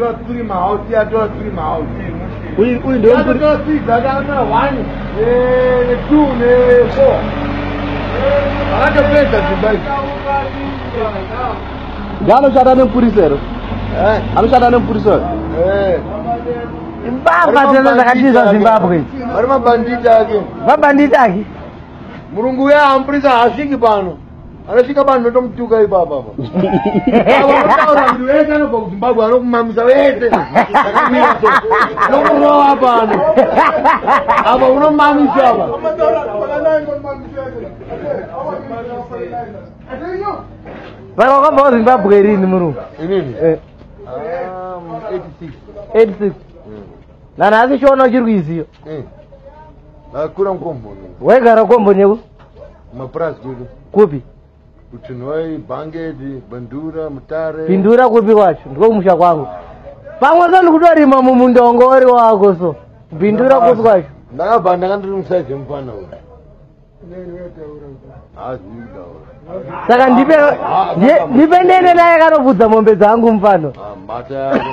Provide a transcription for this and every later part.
atora three mahausi atora three mahausi uyu uyu ndiwe mpuri atotora three dzake anotora one two nefour akatopedza dzimba idzi ndianoshanda nemupurisa ero Eh, anoshanda nemupurisa ero eh. mbavha dzese dzakatiza zimbabwe vari mabhanditi ake? Vabhanditaki murungu uya ampurisa haasviki pano anosvika pano notomutuka ipapapa anotaura kuti wese anobva kuzimbabwe anokumamisa wese nokurova pano apa unomamisa apa saka wakabva kuzimbabwe rini murungu inini Eh, 86 86 nanhasi chiona uchiri kuiziva akura mukomboni waigara kombonyeku mapurasi kwedu kupi kuchinhoi bhangeti bandura mutare. Pindura kupi kwacho? Ndiko kumusha kwangu. Pamwe so ndikutorima mumunda wanga uri wako so. Pindura kupi kwacho? Ndakabva ndakandiri musaizi mufana uyu. Hazivi kutaura saka ndipe ndi- ndipe ndene naye kanobvudza mombe dzangu mufano. Ah, mhata yako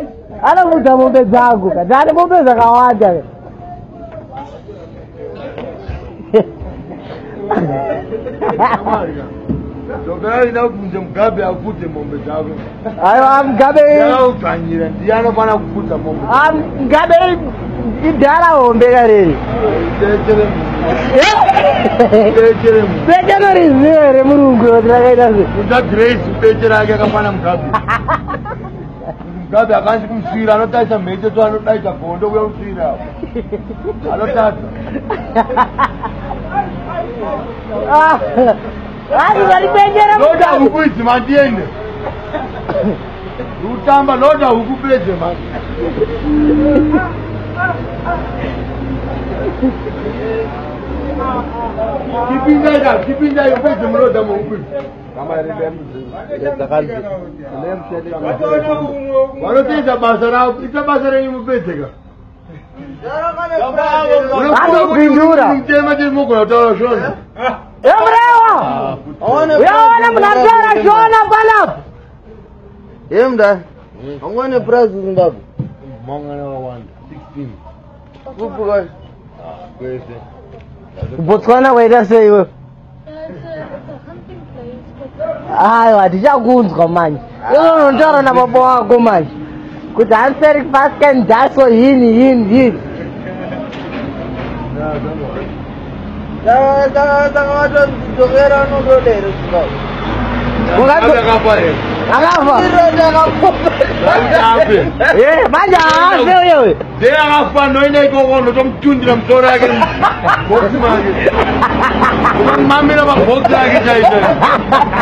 anobvudza mombe dzangu kati ane mombe dzakawanda. Ndokaaida kubvunze mugabe akudze mombe dzako. Aiwa mugabe yakaudzvanyira ndiye anofana kufudza mombe. Mugabe idhara hombe kareri pekenoriziva here murungu kuti rakaita se uda grace bechere ake akafana mugabe mugabe akanzi kumusvira anotarisa mhete to anodaita gondo kuya kusvira anotadza vanhu varipendera loda huku idzi mandiende rutamba loda huku bedze mani tipindaida tipindai upedze muloda muhuku vanotoita basa ravo ita basa renyu mupedzeka Vanopindura. mutema chiri mogona kutaura zvona emurewa uyaona munhu aritaura shona. Panapo ye mndani amwane prize zimbabwe mangana wawanda 16 kupuka kwese kubotswana kwaita seiwe aiwa tichakunzwa manje iwe unotaura nababa wako manje kuti hanseri fasken daso yini yini yini unododere zimbabwe akafa Eh, manje haafe uyewe dei akafa noenda ikoko ndotomutundira musoro yake mubhoksi make. Ukamamira mabhoksi ake chaizvo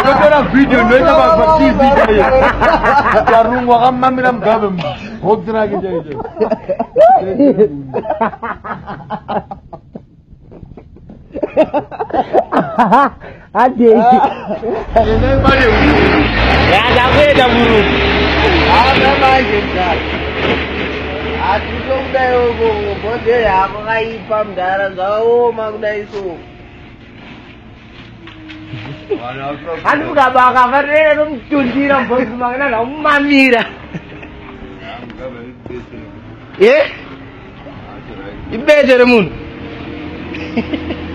unotora vhidhiyo inoita patv chaiyo tarungu akamamira mugabe mubhoksi rake chaizvo adei endai bade yatakuenda murungu haana manje mndani hatito kudai okoko bhodhe yako kaipa mndara zvaoma kudai so handi mugaba akafarira nomutundira mubhosi make nazvamumamira ye ibete remunhu